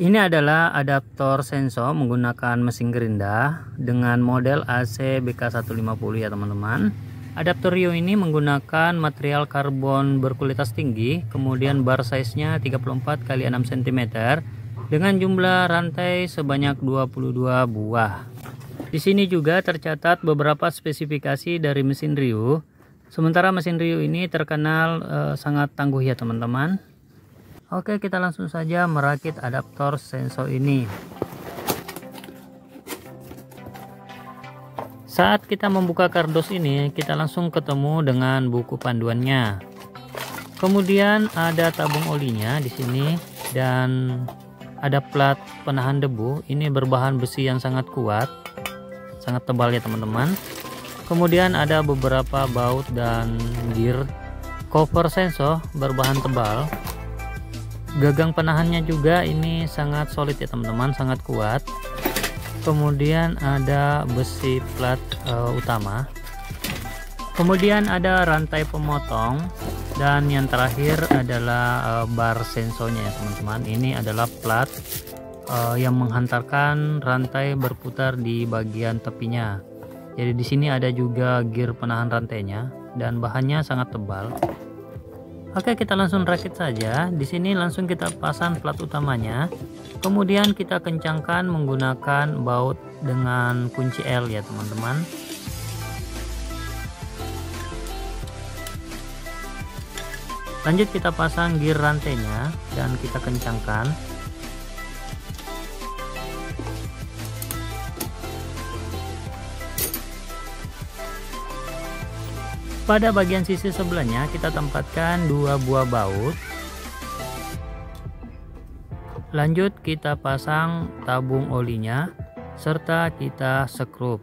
Ini adalah adaptor sensor menggunakan mesin gerinda dengan model AC BK150 ya teman-teman. Adaptor Rio ini menggunakan material karbon berkualitas tinggi, kemudian bar size-nya 34 x 6 cm dengan jumlah rantai sebanyak 22 buah. Di sini juga tercatat beberapa spesifikasi dari mesin Rio. Sementara mesin Rio ini terkenal eh, sangat tangguh ya teman-teman. Oke kita langsung saja merakit adaptor sensor ini. Saat kita membuka kardus ini kita langsung ketemu dengan buku panduannya. Kemudian ada tabung olinya di sini dan ada plat penahan debu. Ini berbahan besi yang sangat kuat sangat tebal ya teman-teman. Kemudian ada beberapa baut dan gear cover sensor berbahan tebal gagang penahannya juga ini sangat solid ya teman-teman sangat kuat. Kemudian ada besi plat uh, utama. Kemudian ada rantai pemotong. Dan yang terakhir adalah uh, bar sensornya ya teman-teman. Ini adalah plat uh, yang menghantarkan rantai berputar di bagian tepinya. Jadi di sini ada juga gear penahan rantainya. Dan bahannya sangat tebal Oke, kita langsung rakit saja. Di sini langsung kita pasang plat utamanya. Kemudian kita kencangkan menggunakan baut dengan kunci L ya, teman-teman. Lanjut kita pasang gear rantainya dan kita kencangkan. Pada bagian sisi sebelahnya kita tempatkan dua buah baut. Lanjut kita pasang tabung olinya serta kita sekrup.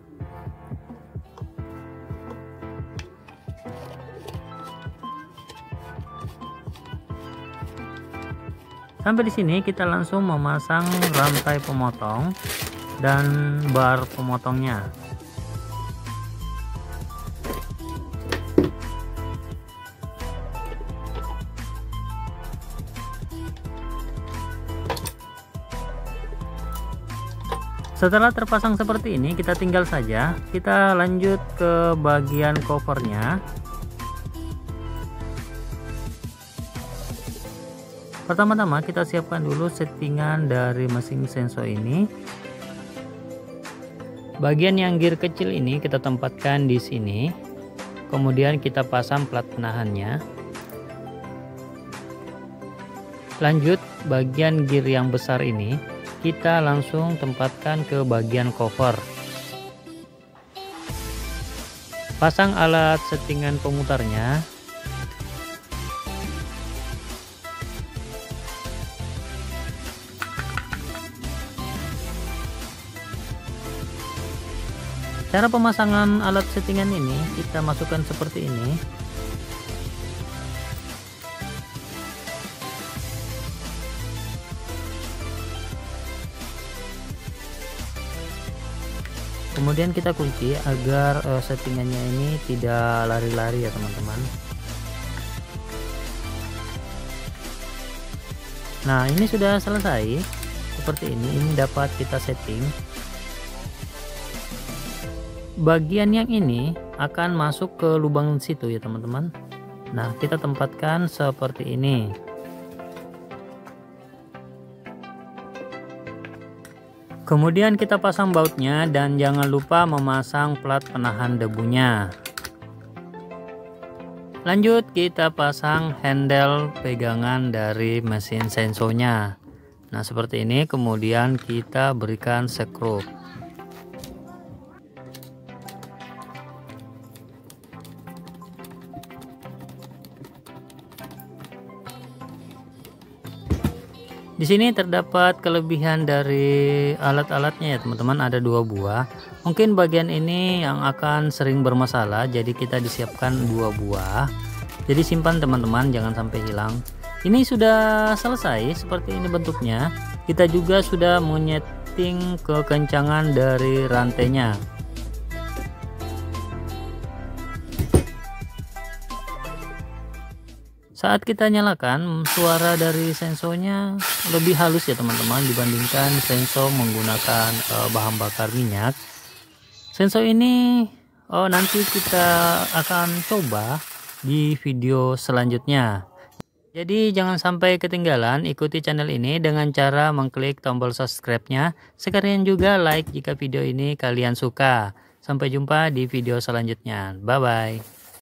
Sampai di sini kita langsung memasang rantai pemotong dan bar pemotongnya setelah terpasang seperti ini kita tinggal saja. Kita lanjut ke bagian covernya. Pertama-tama kita siapkan dulu settingan dari mesin sensor ini. Bagian yang gear kecil ini kita tempatkan di sini. Kemudian kita pasang plat penahannya. Lanjut bagian gear yang besar ini kita langsung tempatkan ke bagian cover. Pasang alat settingan pemutarnya. Cara pemasangan alat settingan ini kita masukkan seperti ini kemudian kita kunci agar uh, settingannya ini tidak lari-lari ya teman-teman. Nah ini sudah selesai. Seperti ini ini dapat kita setting. Bagian yang ini akan masuk ke lubang situ ya teman-teman. Nah kita tempatkan seperti ini kemudian kita pasang bautnya dan jangan lupa memasang plat penahan debunya. Lanjut kita pasang handle pegangan dari mesin sensornya nah seperti ini. Kemudian kita berikan skrup Di sini terdapat kelebihan dari alat-alatnya ya teman-teman ada dua buah. Mungkin bagian ini yang akan sering bermasalah jadi kita disiapkan dua buah. Jadi simpan teman-teman jangan sampai hilang. Ini sudah selesai seperti ini bentuknya. Kita juga sudah menyeting kekencangan dari rantainya. Saat kita nyalakan suara dari sensonya lebih halus ya teman-teman dibandingkan senso menggunakan uh, bahan bakar minyak. Senso ini oh, nanti kita akan coba di video selanjutnya. Jadi jangan sampai ketinggalan ikuti channel ini dengan cara mengklik tombol subscribe-nya. Sekalian juga like jika video ini kalian suka. Sampai jumpa di video selanjutnya. Bye bye